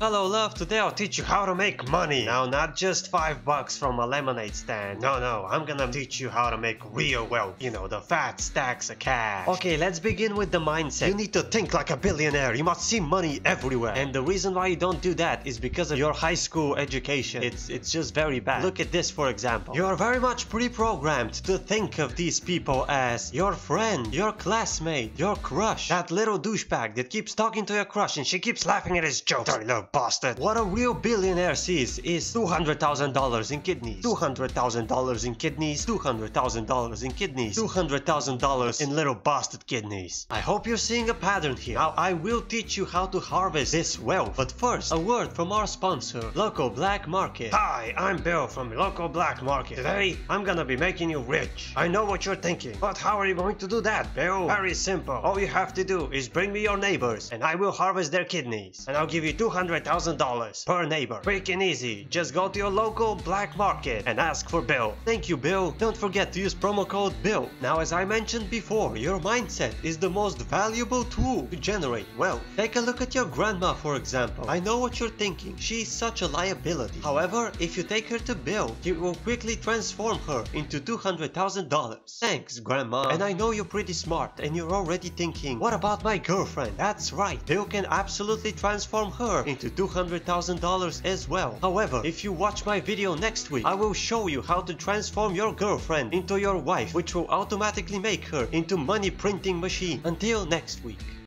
Hello love, today I'll teach you how to make money. Now not just 5 bucks from a lemonade stand. No, no, I'm gonna teach you how to make real wealth. You know, the fat stacks of cash. Okay, let's begin with the mindset. You need to think like a billionaire. You must see money everywhere. And the reason why you don't do that is because of your high school education. It's it's just very bad. Look at this for example. You're very much pre-programmed to think of these people as your friend, your classmate, your crush. That little douchebag that keeps talking to your crush and she keeps laughing at his jokes. Dirty bastard. What a real billionaire sees is $200,000 in kidneys, $200,000 in kidneys, $200,000 in kidneys, $200,000 in little bastard kidneys. I hope you're seeing a pattern here. Now I will teach you how to harvest this wealth. But first, a word from our sponsor, Local Black Market. Hi, I'm Bill from Local Black Market. Today, I'm gonna be making you rich. I know what you're thinking, but how are you going to do that, Bill? Very simple. All you have to do is bring me your neighbors, and I will harvest their kidneys. And I'll give you 200 $1,000 per neighbor. Quick and easy, just go to your local black market and ask for Bill. Thank you Bill, don't forget to use promo code BILL. Now as I mentioned before, your mindset is the most valuable tool to generate wealth. Take a look at your grandma for example. I know what you're thinking, she's such a liability. However, if you take her to Bill, he will quickly transform her into $200,000. Thanks grandma. And I know you're pretty smart and you're already thinking, what about my girlfriend? That's right, Bill can absolutely transform her into $200,000 as well. However, if you watch my video next week, I will show you how to transform your girlfriend into your wife, which will automatically make her into money printing machine. Until next week.